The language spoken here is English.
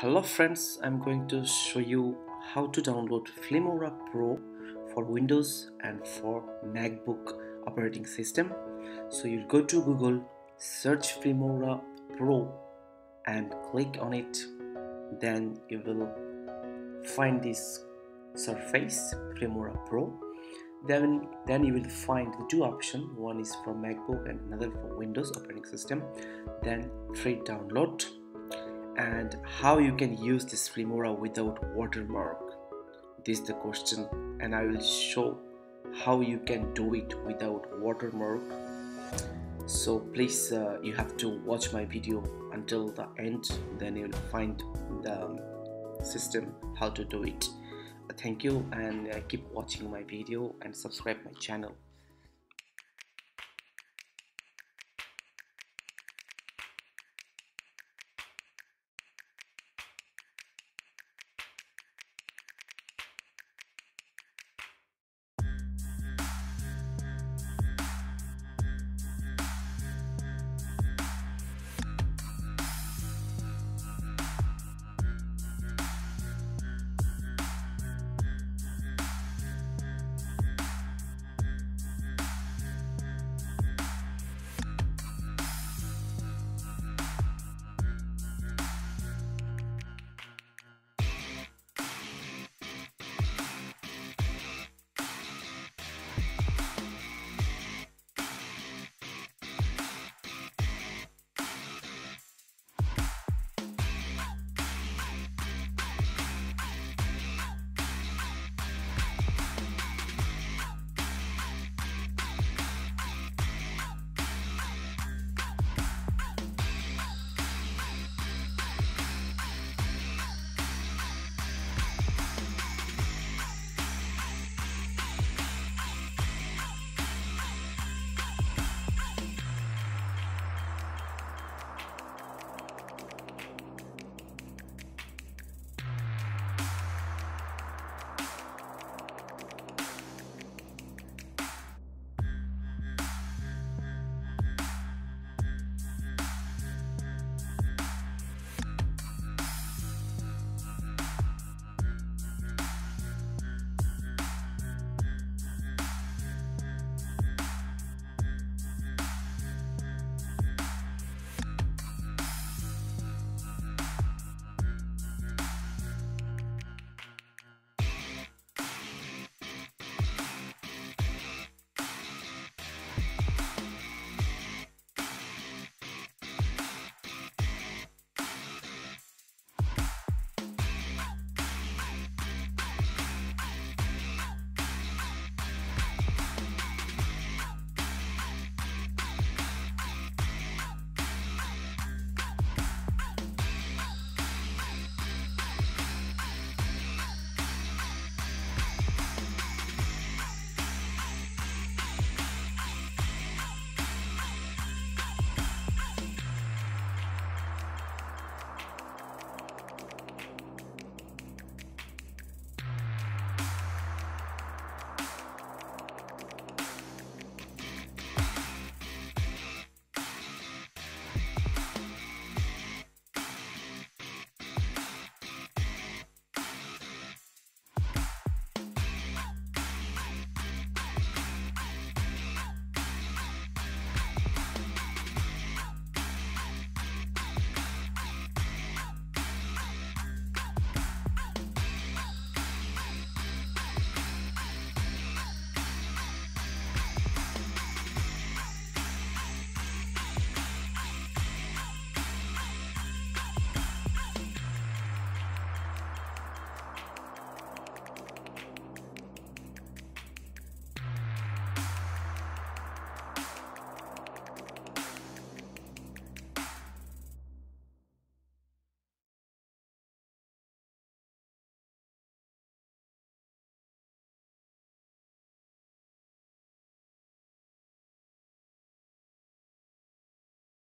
Hello friends, I'm going to show you how to download Filmora Pro for Windows and for MacBook operating system. So you go to Google, search Filmora Pro and click on it. Then you will find this surface Filmora Pro. Then, then you will find the two options. One is for MacBook and another for Windows operating system. Then free download and how you can use this Filmora without watermark? This is the question and I will show how you can do it without watermark. So please uh, you have to watch my video until the end then you'll find the system how to do it. Thank you and uh, keep watching my video and subscribe my channel